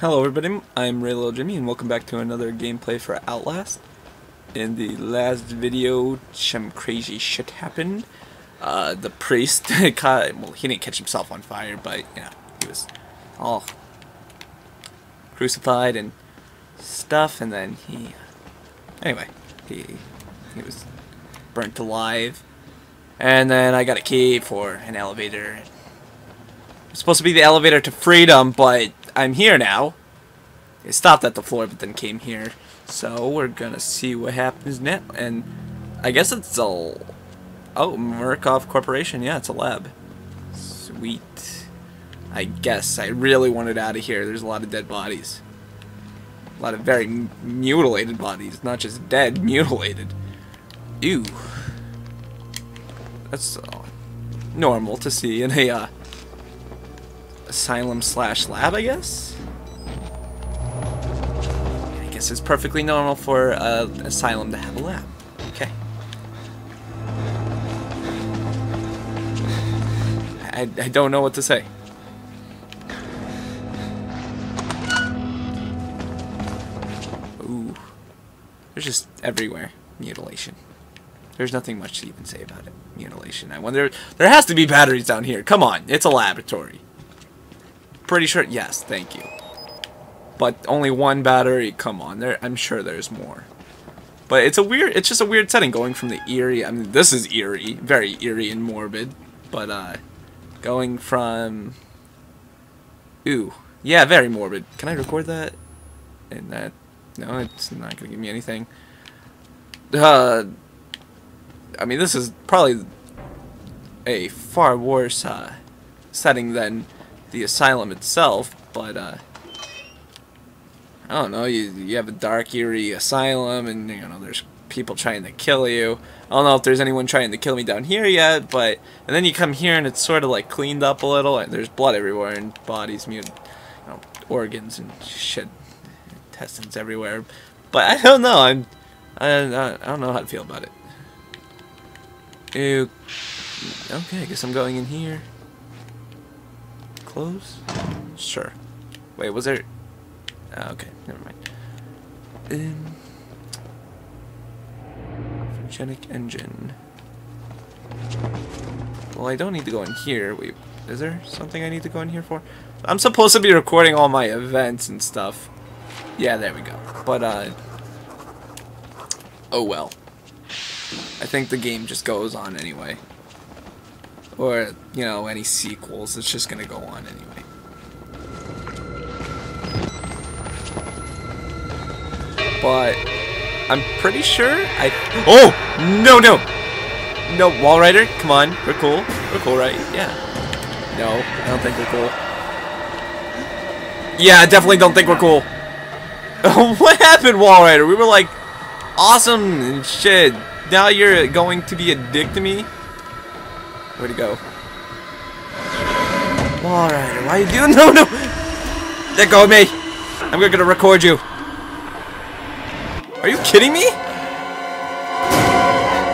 Hello everybody, I'm Ray Little Jimmy and welcome back to another gameplay for Outlast. In the last video, some crazy shit happened. Uh, the priest caught, well he didn't catch himself on fire, but yeah, he was all crucified and stuff, and then he, anyway, he, he was burnt alive. And then I got a key for an elevator. It's supposed to be the elevator to freedom, but I'm here now. It stopped at the floor, but then came here. So we're gonna see what happens now. And I guess it's a oh Murkoff Corporation. Yeah, it's a lab. Sweet. I guess I really wanted out of here. There's a lot of dead bodies. A lot of very mutilated bodies, not just dead, mutilated. Ew. That's uh, normal to see in a uh, asylum slash lab, I guess? I guess it's perfectly normal for an asylum to have a lab. Okay. I, I don't know what to say. Ooh. There's just everywhere mutilation. There's nothing much to even say about it. Mutilation. I wonder... There has to be batteries down here. Come on. It's a laboratory. Pretty sure... Yes, thank you. But only one battery? Come on. There, I'm sure there's more. But it's a weird... It's just a weird setting going from the eerie... I mean, this is eerie. Very eerie and morbid. But, uh... Going from... Ooh. Yeah, very morbid. Can I record that? And that... No, it's not to give me anything. Uh... I mean, this is probably a far worse uh, setting than the asylum itself, but uh, I don't know. You you have a dark, eerie asylum, and you know there's people trying to kill you. I don't know if there's anyone trying to kill me down here yet, but and then you come here and it's sort of like cleaned up a little, and there's blood everywhere and bodies, mute, you know, organs and shit, intestines everywhere. But I don't know. I'm I, I don't know how to feel about it. Ew. Okay, I guess I'm going in here. Close? Sure. Wait, was there... Oh, okay, never mind. Um, engine. Well, I don't need to go in here. Wait, is there something I need to go in here for? I'm supposed to be recording all my events and stuff. Yeah, there we go. But, uh... Oh well. I think the game just goes on anyway. Or, you know, any sequels, it's just gonna go on anyway. But, I'm pretty sure I... Oh! No, no! No, Walrider, come on, we're cool. We're cool, right? Yeah. No, I don't think we're cool. Yeah, I definitely don't think we're cool. what happened, Walrider? We were like, awesome and shit. Now you're going to be a dick to me? Where'd he go? Alright, why are you doing? No, no! Let go of me! I'm gonna record you. Are you kidding me?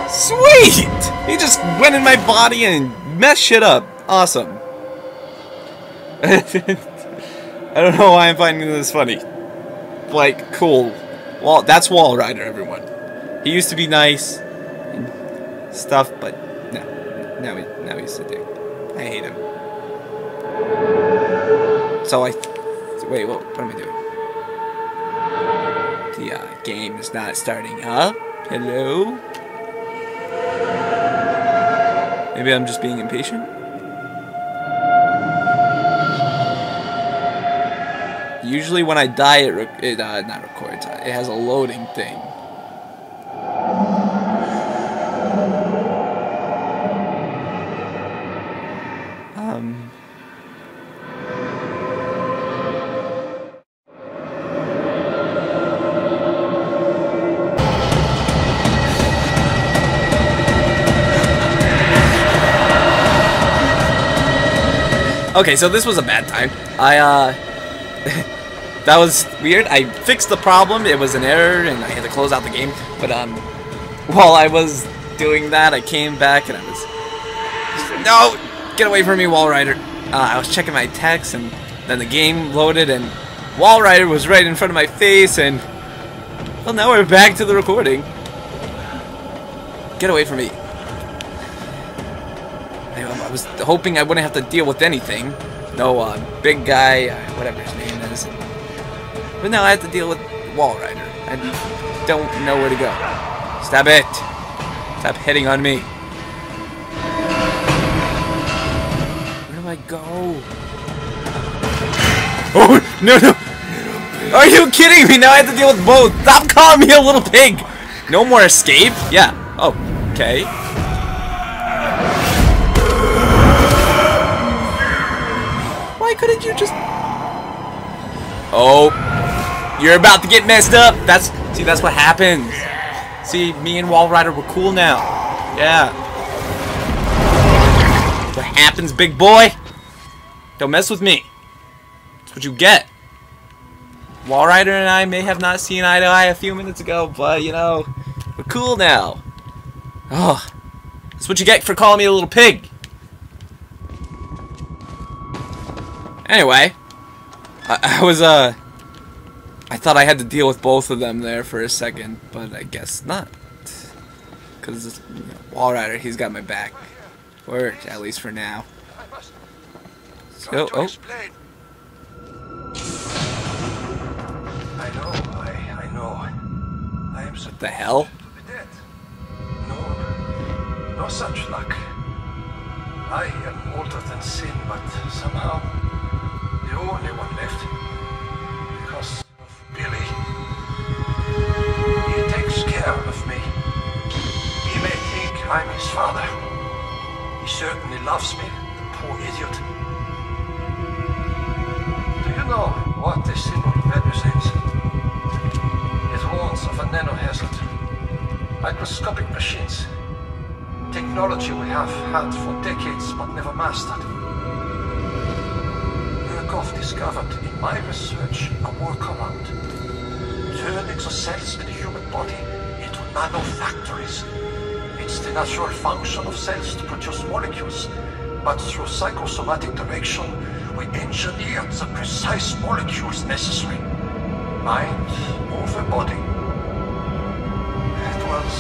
Sweet! He just went in my body and messed shit up. Awesome. I don't know why I'm finding this funny. Like, cool. Well, that's Walrider, everyone. He used to be nice stuff, but. Now, he, now he's a dick. I hate him. So I... Wait, what, what am I doing? The uh, game is not starting up. Hello? Maybe I'm just being impatient? Usually when I die, it, it uh, not records. It has a loading thing. Okay, so this was a bad time. I, uh... that was weird. I fixed the problem. It was an error, and I had to close out the game. But, um... While I was doing that, I came back, and I was... No! Get away from me, Walrider! Uh, I was checking my text, and then the game loaded, and Walrider was right in front of my face, and well, now we're back to the recording. Get away from me. I, was hoping I wouldn't have to deal with anything. No, uh, big guy, uh, whatever his name is. But now I have to deal with Walrider. I don't know where to go. Stop it! Stop hitting on me. Where do I go? Oh, no, no! Are you kidding me? Now I have to deal with both. Stop calling me a little pig! No more escape? Yeah. Oh, okay. Couldn't you just... Oh. You're about to get messed up. That's... See, that's what happens. See, me and Walrider were cool now. Yeah. What happens, big boy? Don't mess with me. That's what you get. Walrider and I may have not seen eye to eye a few minutes ago, but, you know, we're cool now. Oh, that's what you get for calling me a little pig. Anyway, I, I was, uh, I thought I had to deal with both of them there for a second, but I guess not. Because you know, Walrider, he's got my back. Or at least for now. So, oh. I know, I, know. I am What the hell? No, no such luck. I am older than sin, but somehow natural function of cells to produce molecules, but through psychosomatic direction, we engineered the precise molecules necessary. Mind over body. It was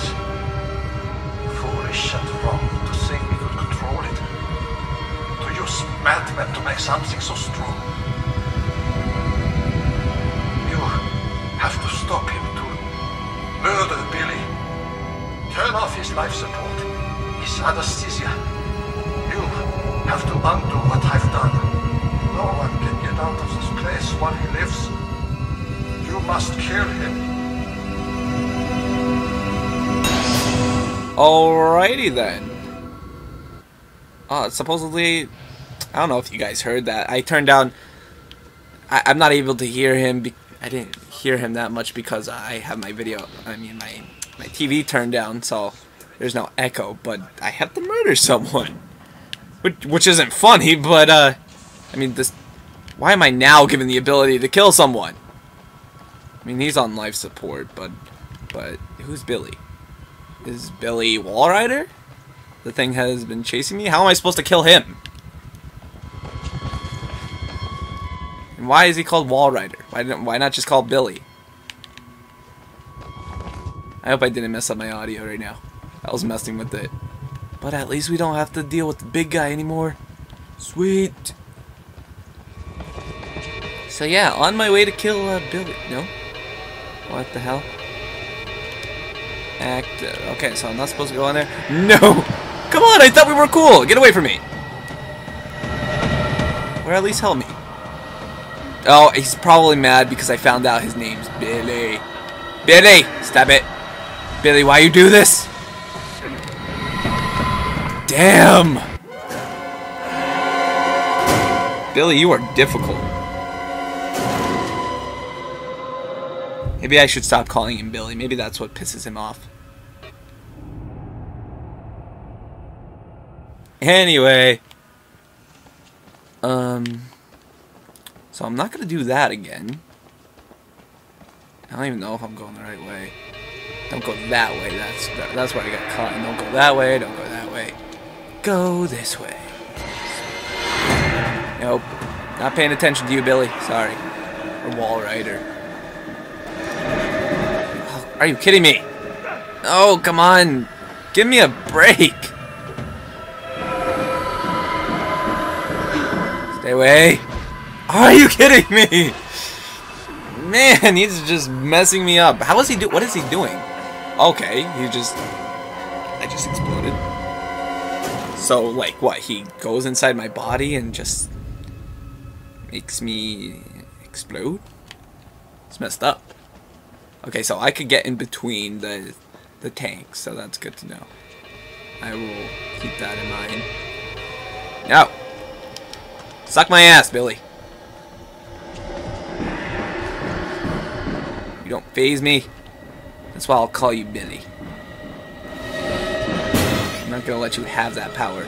foolish and wrong to think we could control it. To use madmen to make something so strong. You have to stop him to murder. Turn off his life support, his anesthesia. You have to undo what I've done. No one can get out of this place while he lives. You must kill him. Alrighty then. Uh, supposedly, I don't know if you guys heard that. I turned down. I, I'm not able to hear him. I didn't hear him that much because I have my video. I mean my my TV turned down, so there's no echo. But I have to murder someone, which which isn't funny. But uh, I mean this. Why am I now given the ability to kill someone? I mean he's on life support, but but who's Billy? Is Billy Walrider? The thing has been chasing me? How am I supposed to kill him? And why is he called Walrider? Why, why not just call Billy? I hope I didn't mess up my audio right now. I was messing with it. But at least we don't have to deal with the big guy anymore. Sweet. So yeah, on my way to kill uh, Billy. No? What the hell? Act. uh, Okay, so I'm not supposed to go on there. No! Come on, I thought we were cool. Get away from me. Or at least help me. Oh, he's probably mad because I found out his name's Billy. Billy, stop it. Billy, why you do this? Damn. Billy, you are difficult. Maybe I should stop calling him Billy. Maybe that's what pisses him off. Anyway. Um. So I'm not going to do that again. I don't even know if I'm going the right way. Don't go that way. That's that's where I got caught. And don't go that way. Don't go that way. Go this way. Nope. Not paying attention to you, Billy. Sorry. Or Walrider. Oh, are you kidding me? Oh, come on. Give me a break. Stay away. Are you kidding me? Man, he's just messing me up. How is he do? What is he doing? Okay, he just. I just exploded. So, like, what? He goes inside my body and just makes me explode? It's messed up. Okay, so I could get in between the the tanks, so that's good to know. I will keep that in mind. No! Suck my ass, Billy. You don't phase me. That's why I'll call you Billy. I'm not gonna let you have that power.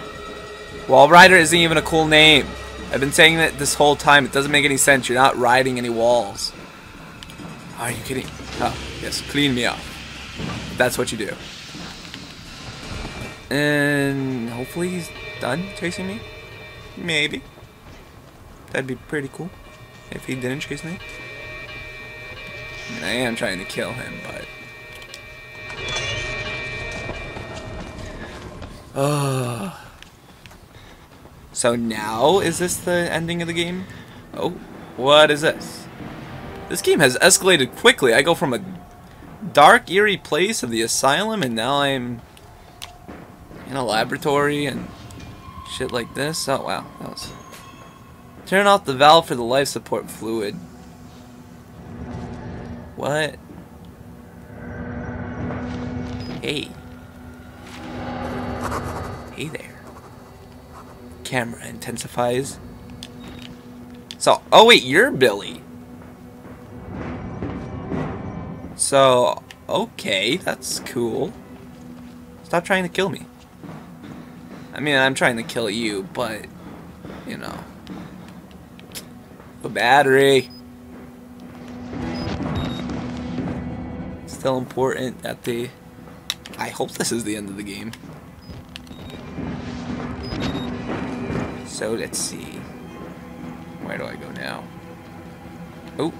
Walrider isn't even a cool name. I've been saying that this whole time. It doesn't make any sense. You're not riding any walls. Are you kidding? Oh, yes. Clean me up. That's what you do. And hopefully he's done chasing me. Maybe. That'd be pretty cool if he didn't chase me. I mean, I am trying to kill him, but... Oh. So now, is this the ending of the game? Oh, what is this? This game has escalated quickly. I go from a dark, eerie place of the asylum, and now I'm in a laboratory and shit like this. Oh, wow. That was... Turn off the valve for the life support fluid. What? Hey. Hey there. Camera intensifies. So, oh wait, you're Billy. So, okay, that's cool. Stop trying to kill me. I mean, I'm trying to kill you, but, you know. The battery. Still important that the... I hope this is the end of the game. So, let's see. Where do I go now? Oh.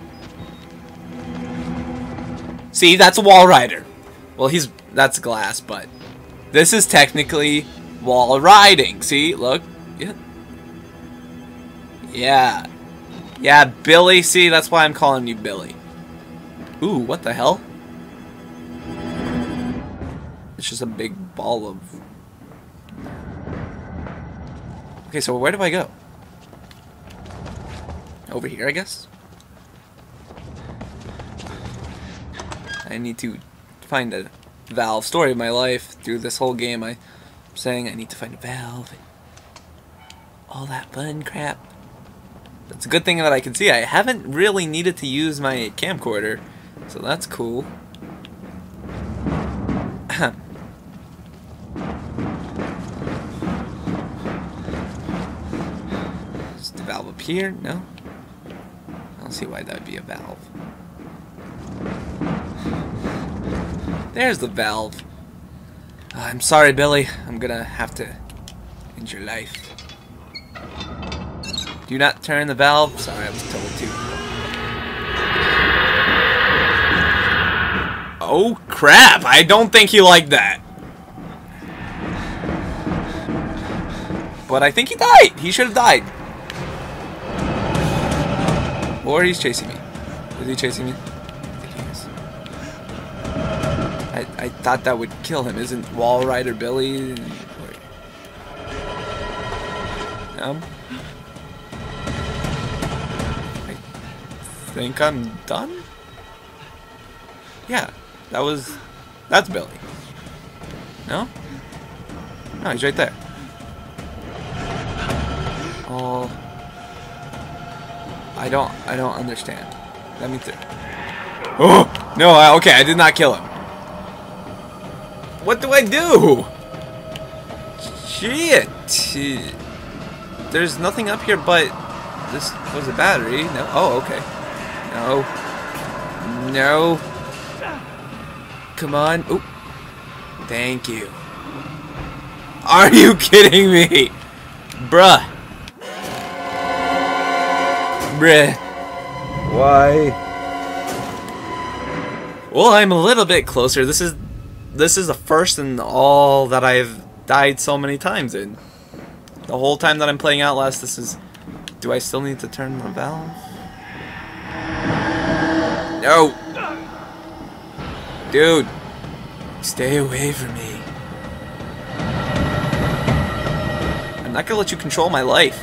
See, that's a wall rider. Well, he's... That's glass, but... This is technically wall riding. See, look. Yeah. Yeah. Yeah, Billy. See, that's why I'm calling you Billy. Ooh, what the hell? It's just a big ball of... Okay, so where do I go? Over here, I guess? I need to find a valve. Story of my life. Through this whole game, I'm saying I need to find a valve. And all that fun crap. It's a good thing that I can see. I haven't really needed to use my camcorder, so that's cool. here? No? I don't see why that would be a valve. There's the valve. Uh, I'm sorry, Billy. I'm gonna have to end your life. Do not turn the valve. Sorry, I was told to. Oh, crap! I don't think he liked that. But I think he died. He should have died. Or he's chasing me. Is he chasing me? I, I thought that would kill him. Isn't Walrider Billy? I think I'm done? Yeah, that was... That's Billy. No? No, he's right there. Oh... I don't... I don't understand. Let me through. Oh! No, I, okay, I did not kill him. What do I do? Shit. There's nothing up here but this was a battery. No. Oh, okay. No. No. Come on. Oh. Thank you. Are you kidding me? Bruh. Bruh. Why? Well, I'm a little bit closer. This is this is the first in all that I've died so many times in. The whole time that I'm playing Outlast, this is. Do I still need to turn the valve? No! Dude! Stay away from me. I'm not gonna let you control my life.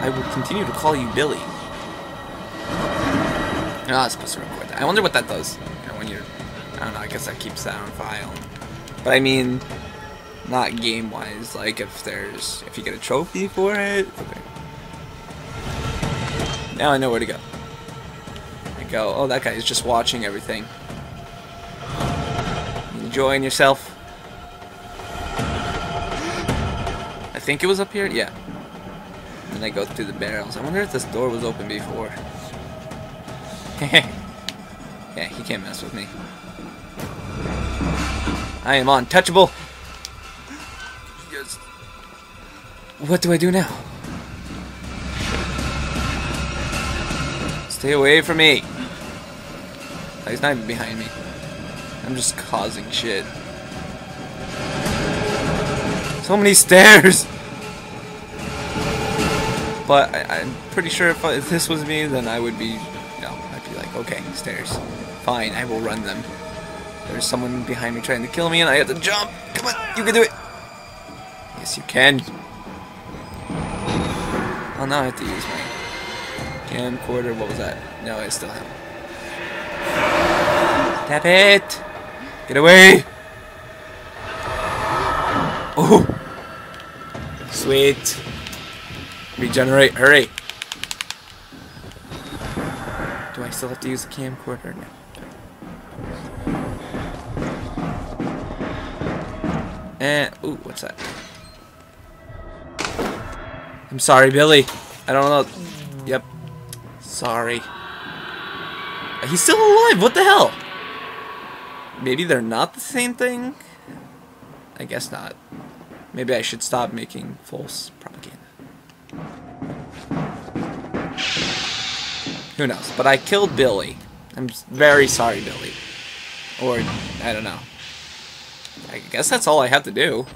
I will continue to call you Billy. Ah, it's supposed to record that. I wonder what that does. When you're, I don't know. I guess that keeps that on file. But I mean, not game-wise. Like if there's, if you get a trophy for it. Okay. Now I know where to go. I go. Oh, that guy is just watching everything. Enjoying yourself. I think it was up here. Yeah. And I go through the barrels. I wonder if this door was open before. yeah, he can't mess with me. I am untouchable. Yes. What do I do now? Stay away from me. He's not even behind me. I'm just causing shit. So many stairs! But I, am pretty sure if, I, if this was me, then I would be, okay, stairs. Fine, I will run them. There's someone behind me trying to kill me and I have to jump. Come on, you can do it. Yes, you can. Oh, now I have to use my camcorder. What was that? No, I still have. it. Tap it! Get away! Oh! Sweet. Regenerate, hurry! Do I still have to use the camcorder? now. And, ooh, what's that? I'm sorry, Billy. I don't know. Yep. Sorry. He's still alive. What the hell? Maybe they're not the same thing? I guess not. Maybe I should stop making false propaganda. Who knows? But I killed Billy. I'm very sorry, Billy. Or, I don't know. I guess that's all I have to do.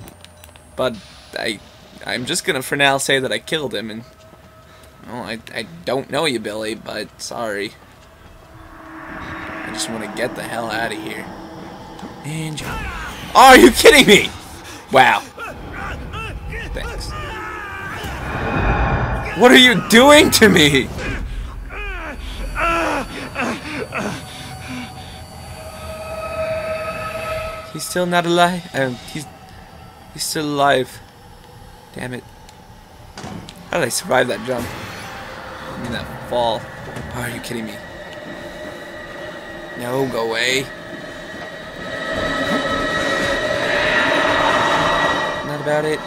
But I, I'm just gonna for now say that I killed him and... Well, I, I don't know you, Billy, but sorry. I just want to get the hell out of here. Jump. Oh, are you kidding me? Wow. Thanks. What are you doing to me? He's still not alive. Um, he's he's still alive. Damn it. How did I survive that jump? I mean that fall. Oh, are you kidding me? No, go away. Not about it.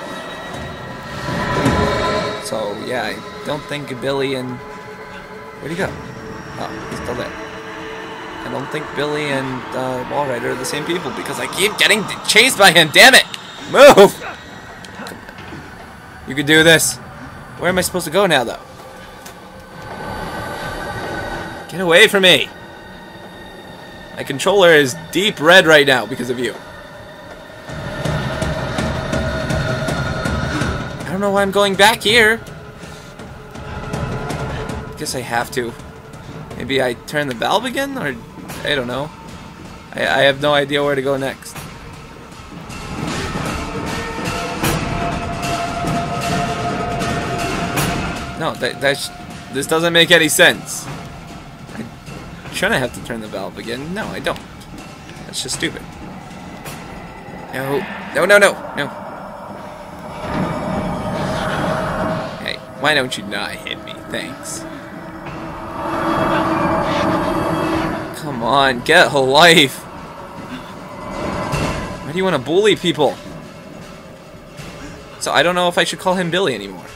So, yeah, I don't think Billy and... Where'd he go? Oh, he's still there. I don't think Billy and uh, Walrider are the same people because I keep getting chased by him. Damn it! Move! You can do this. Where am I supposed to go now, though? Get away from me! My controller is deep red right now because of you. I don't know why I'm going back here. I Guess I have to. Maybe I turn the valve again? Or, I don't know. I, I have no idea where to go next. No, that, that's, this doesn't make any sense. I, Shouldn't I have to turn the valve again? No, I don't. That's just stupid. No, no, no, no, no. Hey, why don't you not hit me? Thanks. Come on, get a life. Why do you want to bully people? So I don't know if I should call him Billy anymore.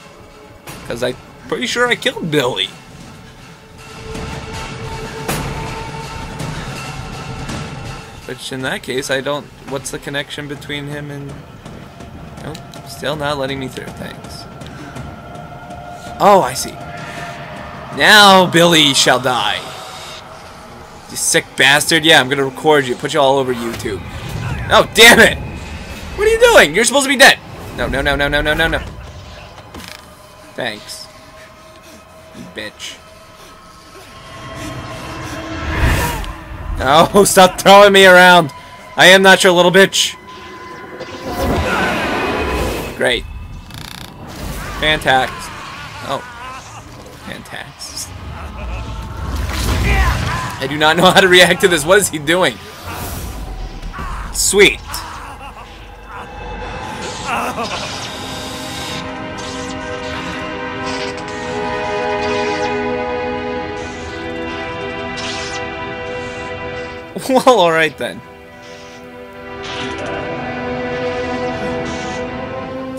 Because I'm pretty sure I killed Billy. Which in that case, I don't... What's the connection between him and... Nope, still not letting me through, thanks. Oh, I see. Now Billy shall die. You sick bastard. Yeah, I'm gonna record you. Put you all over YouTube. Oh, damn it! What are you doing? You're supposed to be dead. No, no, no, no, no, no, no, no. Thanks. You bitch. Oh, stop throwing me around. I am not your little bitch. Great. Fantax. I do not know how to react to this. What is he doing? Sweet. well, alright then.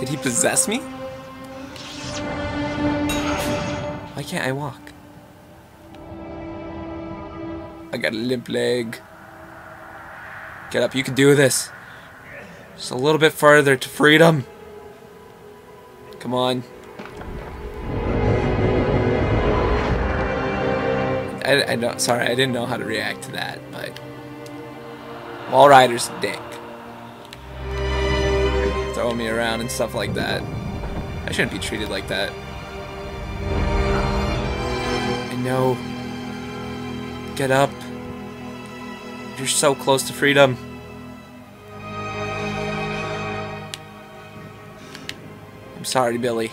Did he possess me? Why can't I walk? I got a limp leg. Get up, you can do this. Just a little bit further to freedom. Come on. I, I know, sorry, I didn't know how to react to that, but Walrider's dick. Throwing me around and stuff like that. I shouldn't be treated like that. I know. Get up. You're so close to freedom. I'm sorry, Billy.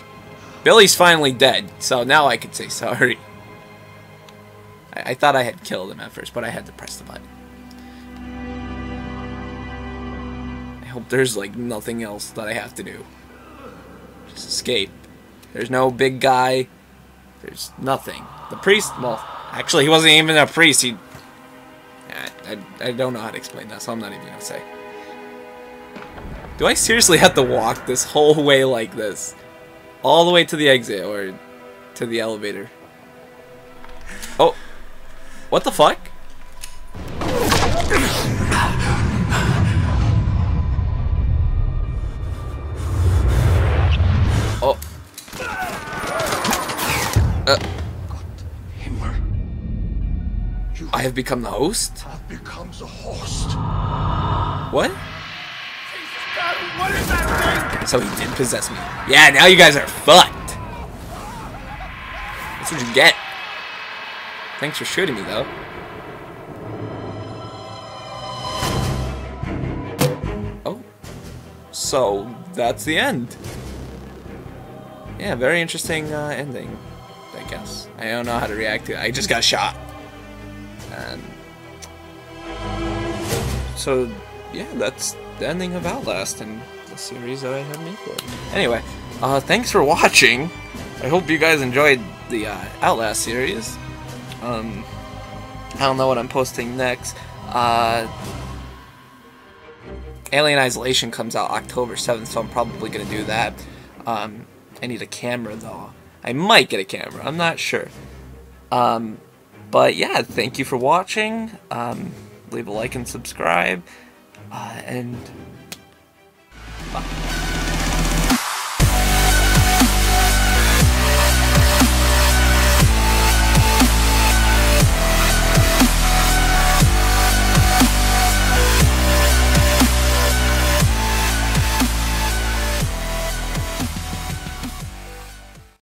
Billy's finally dead, so now I can say sorry. I, I thought I had killed him at first, but I had to press the button. I hope there's like nothing else that I have to do. Just escape. There's no big guy. There's nothing. The priest, well, actually, he wasn't even a priest. He. I, I, I don't know how to explain that, so I'm not even gonna say. Do I seriously have to walk this whole way like this? All the way to the exit or to the elevator? Oh. What the fuck? Oh. Uh. I have become the host? have become the host. What? So he did possess me. Yeah, now you guys are fucked. That's what you get. Thanks for shooting me, though. Oh. So, that's the end. Yeah, very interesting uh, ending, I guess. I don't know how to react to it. I just got shot. So, yeah, that's the ending of Outlast and the series that I had made for it. Anyway, uh, thanks for watching. I hope you guys enjoyed the uh, Outlast series. Um, I don't know what I'm posting next. Uh, Alien Isolation comes out October 7th, so I'm probably going to do that. Um, I need a camera, though. I might get a camera. I'm not sure. Um, but yeah, thank you for watching. Um, leave a like and subscribe. Uh, and bye.